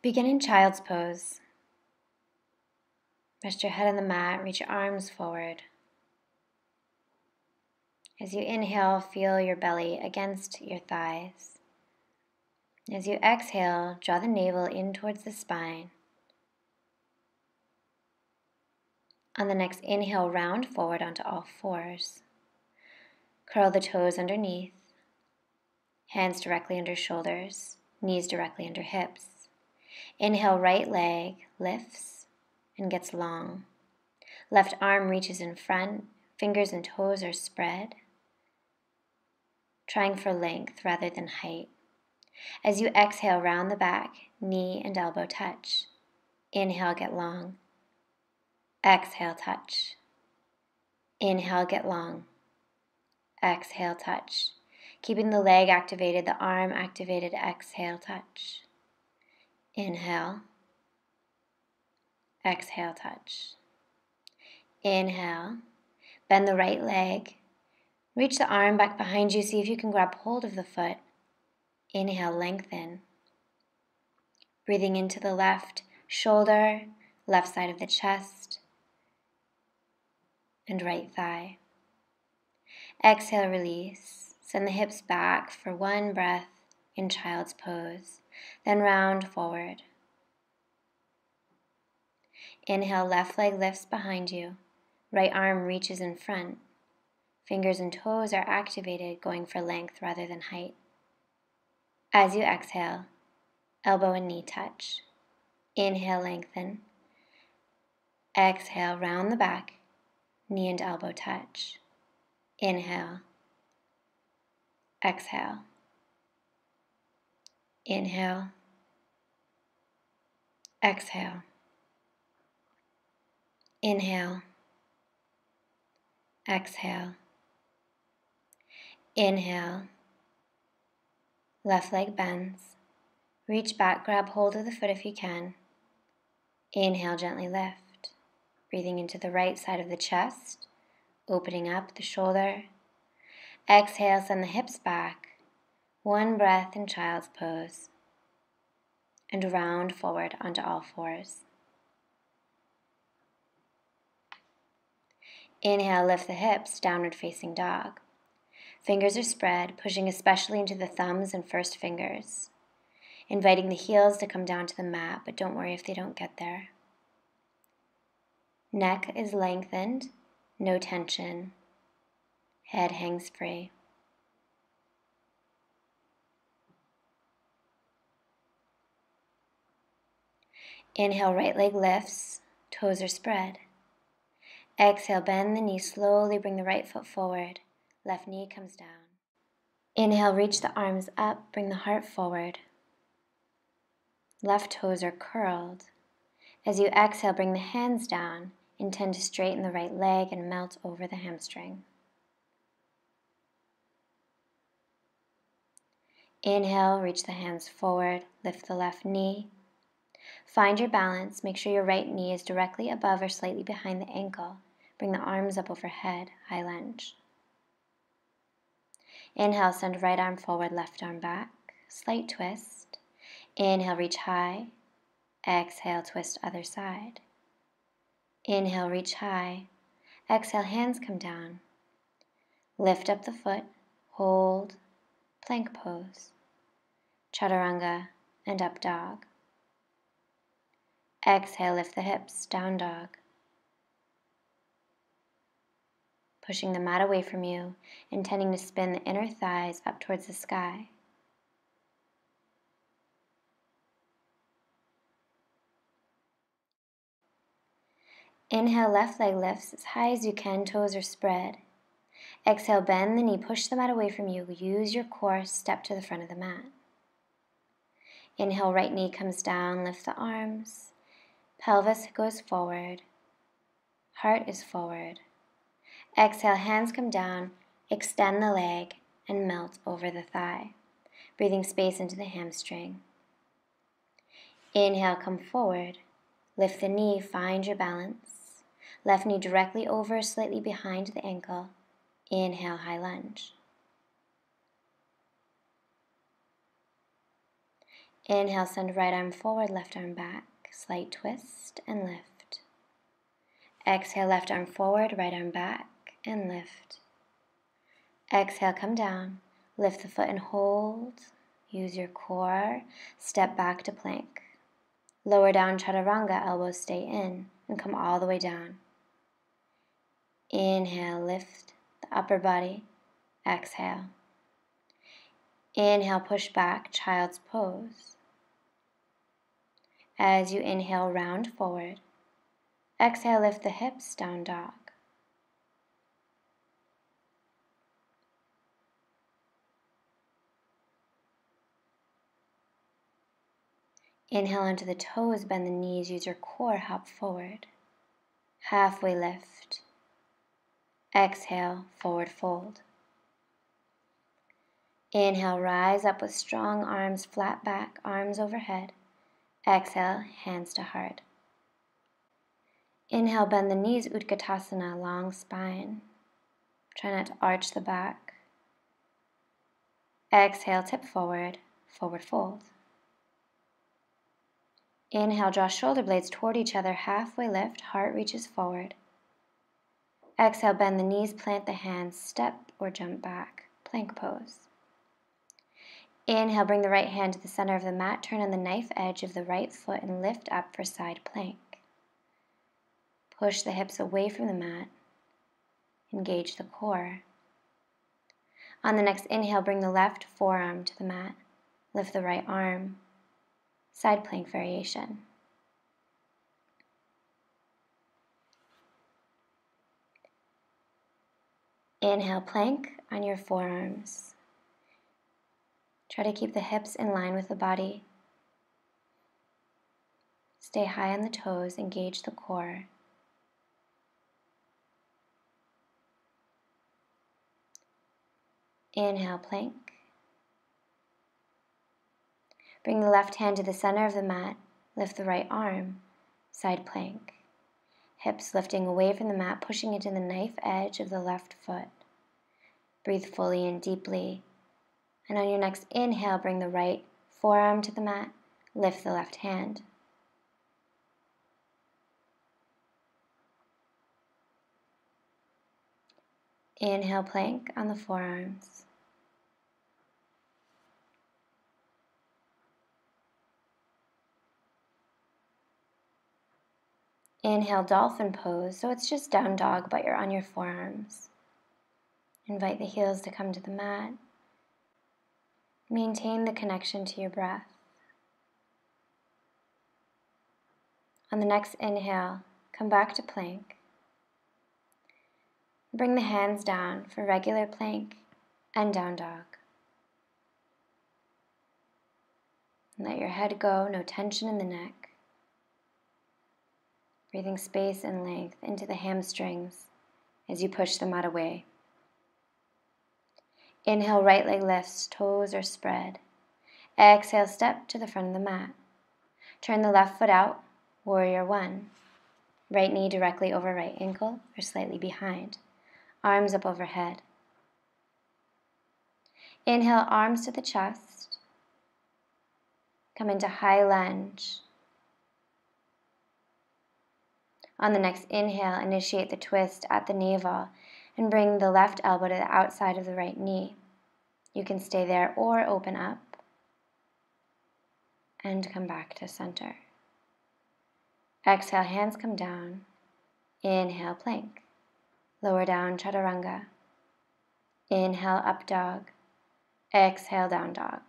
Begin in child's pose. Rest your head on the mat, reach your arms forward. As you inhale, feel your belly against your thighs. As you exhale, draw the navel in towards the spine. On the next inhale, round forward onto all fours. Curl the toes underneath, hands directly under shoulders, knees directly under hips. Inhale, right leg lifts and gets long. Left arm reaches in front, fingers and toes are spread, trying for length rather than height. As you exhale, round the back, knee and elbow touch. Inhale, get long. Exhale, touch. Inhale, get long. Exhale, touch. Keeping the leg activated, the arm activated. Exhale, touch. Inhale. Exhale, touch. Inhale. Bend the right leg. Reach the arm back behind you. See if you can grab hold of the foot. Inhale, lengthen. Breathing into the left shoulder, left side of the chest and right thigh. Exhale, release. Send the hips back for one breath in child's pose, then round forward. Inhale, left leg lifts behind you, right arm reaches in front. Fingers and toes are activated, going for length rather than height. As you exhale, elbow and knee touch. Inhale, lengthen. Exhale, round the back knee and elbow touch. Inhale. Exhale. Inhale. Exhale. Inhale. Exhale. Inhale. Left leg bends. Reach back, grab hold of the foot if you can. Inhale, gently lift breathing into the right side of the chest, opening up the shoulder. Exhale, send the hips back. One breath in child's pose. And round forward onto all fours. Inhale, lift the hips, downward facing dog. Fingers are spread, pushing especially into the thumbs and first fingers. Inviting the heels to come down to the mat, but don't worry if they don't get there. Neck is lengthened, no tension. Head hangs free. Inhale, right leg lifts, toes are spread. Exhale, bend the knee slowly, bring the right foot forward, left knee comes down. Inhale, reach the arms up, bring the heart forward. Left toes are curled. As you exhale, bring the hands down, Intend to straighten the right leg and melt over the hamstring. Inhale, reach the hands forward, lift the left knee. Find your balance, make sure your right knee is directly above or slightly behind the ankle. Bring the arms up overhead, high lunge. Inhale, send right arm forward, left arm back, slight twist. Inhale, reach high. Exhale, twist other side. Inhale, reach high. Exhale, hands come down. Lift up the foot, hold, plank pose, chaturanga, and up dog. Exhale, lift the hips, down dog. Pushing the mat away from you, intending to spin the inner thighs up towards the sky. Inhale, left leg lifts as high as you can, toes are spread. Exhale, bend the knee, push the mat away from you. Use your core, step to the front of the mat. Inhale, right knee comes down, lift the arms. Pelvis goes forward. Heart is forward. Exhale, hands come down, extend the leg, and melt over the thigh, breathing space into the hamstring. Inhale, come forward. Lift the knee, find your balance. Left knee directly over, slightly behind the ankle. Inhale, high lunge. Inhale, send right arm forward, left arm back. Slight twist and lift. Exhale, left arm forward, right arm back, and lift. Exhale, come down. Lift the foot and hold. Use your core. Step back to plank. Lower down chaturanga, elbows stay in, and come all the way down. Inhale, lift the upper body. Exhale. Inhale, push back, child's pose. As you inhale, round forward. Exhale, lift the hips, down dog. Inhale onto the toes, bend the knees, use your core, hop forward. Halfway lift. Exhale, forward fold. Inhale, rise up with strong arms, flat back, arms overhead. Exhale, hands to heart. Inhale, bend the knees, Utkatasana, long spine. Try not to arch the back. Exhale, tip forward, forward fold. Inhale, draw shoulder blades toward each other, halfway lift, heart reaches forward. Exhale, bend the knees, plant the hands, step or jump back, plank pose. Inhale, bring the right hand to the center of the mat, turn on the knife edge of the right foot and lift up for side plank. Push the hips away from the mat. Engage the core. On the next inhale, bring the left forearm to the mat. Lift the right arm. Side plank variation. Inhale, plank on your forearms. Try to keep the hips in line with the body. Stay high on the toes, engage the core. Inhale, plank. Bring the left hand to the center of the mat. Lift the right arm, side plank. Hips lifting away from the mat, pushing into the knife edge of the left foot. Breathe fully and deeply. And on your next inhale, bring the right forearm to the mat. Lift the left hand. Inhale, plank on the forearms. Inhale, dolphin pose. So it's just down dog, but you're on your forearms. Invite the heels to come to the mat. Maintain the connection to your breath. On the next inhale, come back to plank. Bring the hands down for regular plank and down dog. Let your head go, no tension in the neck. Breathing space and length into the hamstrings as you push the mat away. Inhale, right leg lifts, toes are spread. Exhale, step to the front of the mat. Turn the left foot out, warrior one. Right knee directly over right ankle or slightly behind. Arms up overhead. Inhale, arms to the chest. Come into high lunge. On the next inhale, initiate the twist at the navel and bring the left elbow to the outside of the right knee. You can stay there or open up and come back to center. Exhale, hands come down. Inhale, plank. Lower down, chaturanga. Inhale, up dog. Exhale, down dog.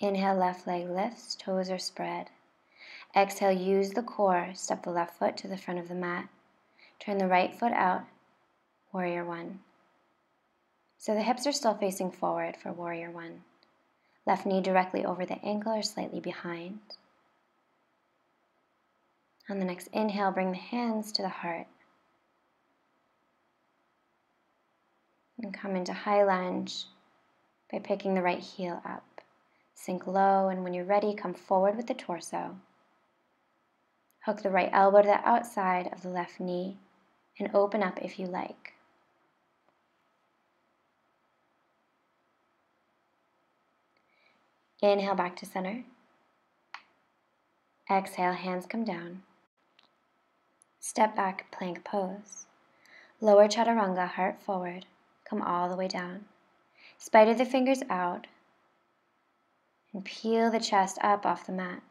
Inhale, left leg lifts, toes are spread. Exhale, use the core, step the left foot to the front of the mat. Turn the right foot out, warrior one. So the hips are still facing forward for warrior one. Left knee directly over the ankle or slightly behind. On the next inhale, bring the hands to the heart. And come into high lunge by picking the right heel up. Sink low, and when you're ready, come forward with the torso. Hook the right elbow to the outside of the left knee and open up if you like. Inhale back to center. Exhale, hands come down. Step back, plank pose. Lower chaturanga, heart forward. Come all the way down. Spider the fingers out and peel the chest up off the mat.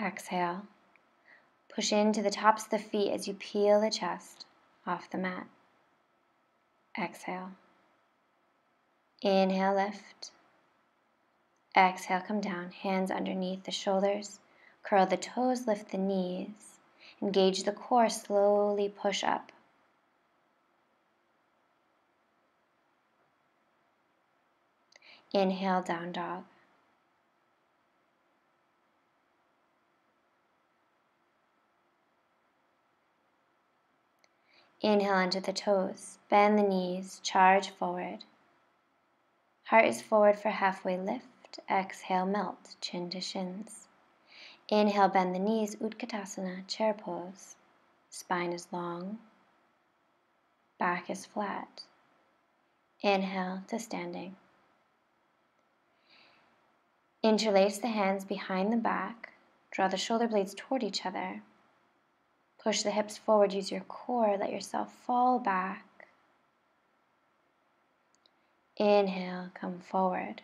Exhale. Push into the tops of the feet as you peel the chest off the mat. Exhale. Inhale, lift. Exhale, come down, hands underneath the shoulders. Curl the toes, lift the knees. Engage the core, slowly push up. Inhale, down dog. Inhale into the toes, bend the knees, charge forward. Heart is forward for halfway lift exhale, melt, chin to shins. Inhale, bend the knees, Utkatasana, chair pose. Spine is long, back is flat. Inhale to standing. Interlace the hands behind the back, draw the shoulder blades toward each other. Push the hips forward, use your core, let yourself fall back. Inhale, come forward.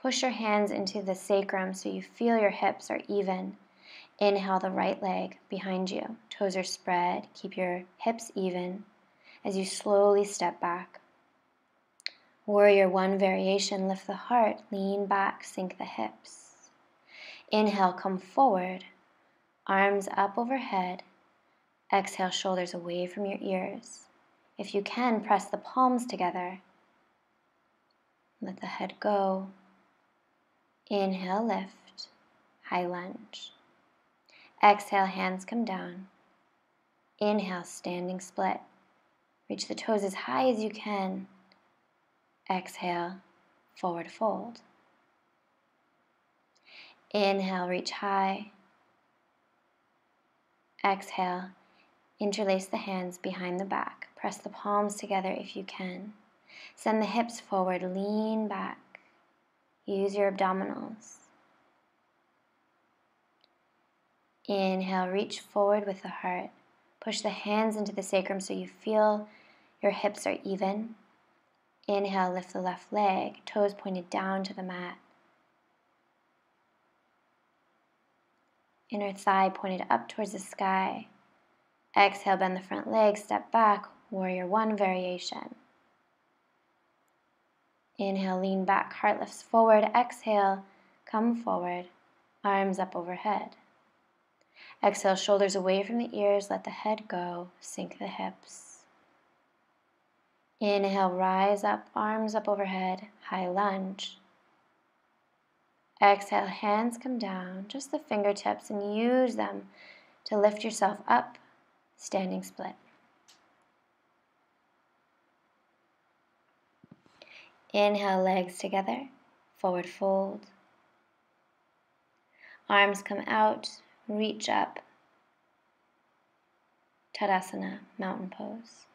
Push your hands into the sacrum so you feel your hips are even. Inhale the right leg behind you. Toes are spread. Keep your hips even as you slowly step back. Warrior one variation. Lift the heart, lean back, sink the hips. Inhale, come forward. Arms up overhead. Exhale, shoulders away from your ears. If you can, press the palms together. Let the head go. Inhale, lift, high lunge. Exhale, hands come down. Inhale, standing split. Reach the toes as high as you can. Exhale, forward fold. Inhale, reach high. Exhale, interlace the hands behind the back. Press the palms together if you can. Send the hips forward, lean back. Use your abdominals. Inhale, reach forward with the heart. Push the hands into the sacrum so you feel your hips are even. Inhale, lift the left leg, toes pointed down to the mat. Inner thigh pointed up towards the sky. Exhale, bend the front leg, step back, warrior one variation. Inhale, lean back, heart lifts forward. Exhale, come forward, arms up overhead. Exhale, shoulders away from the ears, let the head go, sink the hips. Inhale, rise up, arms up overhead, high lunge. Exhale, hands come down, just the fingertips, and use them to lift yourself up, standing split. Inhale, legs together, forward fold. Arms come out, reach up. Tadasana, mountain pose.